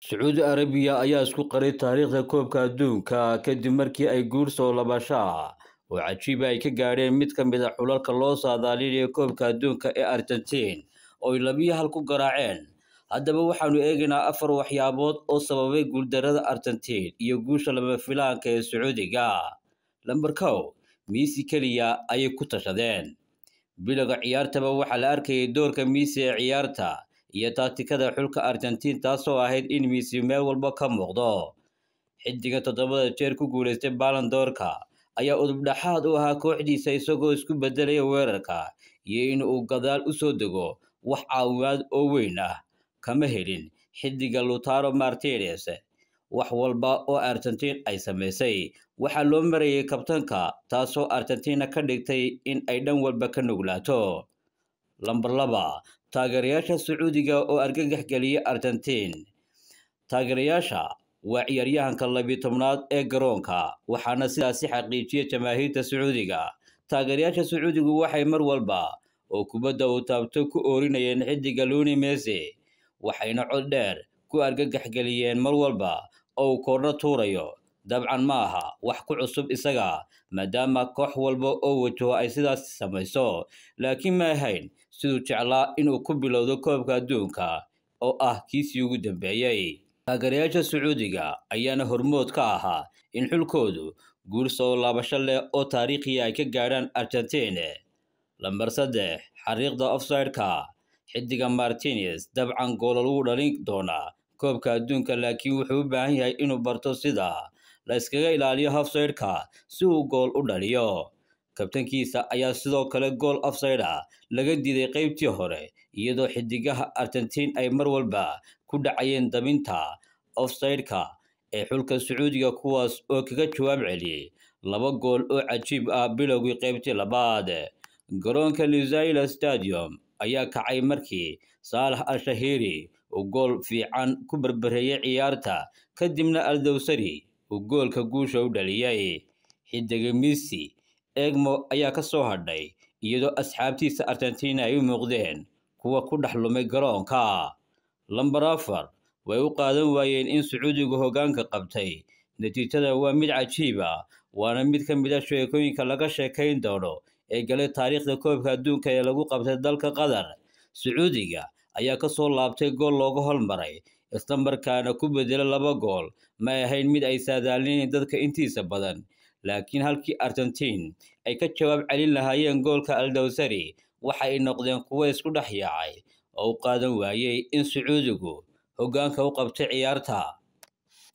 sacuudi arabiya ayaa isku qaray taariikhda koobka adduunka kadib markii ay guur soo labasho ah oo cajiiba ay ka gaadheen mid ka mid a xulalka loo saadaalinayo koobka adduunka ee argentiin oo ay labiyo hal ku garaaceen. Haddaba waxaanu eegaynaa afar waxyaabood oo sababay guuldarrada argentiin iyo guusha lama filaanka ee sacuudiga. Lamber kow miisi keliya ayay ku tashadeen. Bilowga ciyaartaba waxaa la arkayay doorka miisi ee ciyaarta iyo taatikada xulka argentiin taasoo ahayd in miisi meel walba ka muuqdo. Xiddiga toddobada jeer ku guulaystay balandoorka ayaa udubdhaxaad u ahaa kooxdiisa isagoo isku beddelaya weerarka iyo in uu gadaal u soo dego wax caawimaad oo weyn ah. Kama helin xiddiga lutaro martines wax walba oo argentiin ay samaysay waxaa loo marayay kabtanka taasoo argentina ka dhigtay in ay dhan walba ka nuglaato lamber laba taageerayaasha sacuudiga oo argagax geliyay argentiin. Taageerayaasha waa ciyaaryahanka labiyi tobnaad ee garoonka waxaana sidaasi xaqiijiyay jamaahiirta sacuudiga. Taageerayaasha sacuudigu waxay mar walba oo kubadda uu taabto ku oorinayeen xiddiga luni mesi waxayna cod dheer ku argagax geliyeen mar walba oo uu koorno tuurayo dabcan ma aha wax ku cusub isaga maadaama koox walba oo wajaho ay sidaas samayso. Laakiin ma ahayn siduu jeclaa inuu ku bilowdo koobka adduunka oo ah kiisii ugu dambeeyey taageerayaasha sacuudiga ayaana hormood ka ahaa in xulkoodu guul soo laabasho leh oo taariikhiya ay ka gaadhaan argentiin lamber saddex xariiqda ofsideka xiddiga martines dabcan goolal wuu dhalin doonaa koobka adduunka laakiin wuxuu u baahan yahay inuu barto sida la iskaga ilaaliyo hofsideka si uu gool u dhaliyo. Kabtankiisa ayaa sidoo kale gool ofside ah laga diiday qaybtii hore iyadoo xiddigaha argentiin ay mar walba ku dhacayeen dabinta ofsideka ee xulka sacuudiga kuwaas oo kaga jawaab celiyey laba gool oo cajiib ah bilowgii qaybtii labaad. Garoonka lusaila stadium ayaa kacay markii saalax al-shahiri uu gool fiican ku berbereeyey ciyaarta kadibna aldowsari uu goolka guusha u dhaliyey xiddiga misi egmo ayaa ka soo hadhay iyadoo asxaabtiisa argentina ay u muuqdeen kuwa ku dhex lumay garoonka. Lamber afar way u qaadan waayeen in sacuudigu hoggaanka qabtay. Natiijada waa mid cajiib ah waana mid ka mid a sheekooyinka laga sheekayn doono ee galay taariikhda koobka adduunka ee lagu qabtay dalka qatar. Sacuudiga ayaa ka soo laabtay gool looga holmaray islamarkaana ku bedela laba gool. Ma ahayn mid ay saadaalinayn dadka intiisa badan. Laakiin halkii argentiin ay ka jawaab celin lahaayeen goolka aldowsari waxa ay noqdeen kuwo isku dhex yaacay oo u qaadan waayey in sacuudigu hoggaanka u qabtay ciyaarta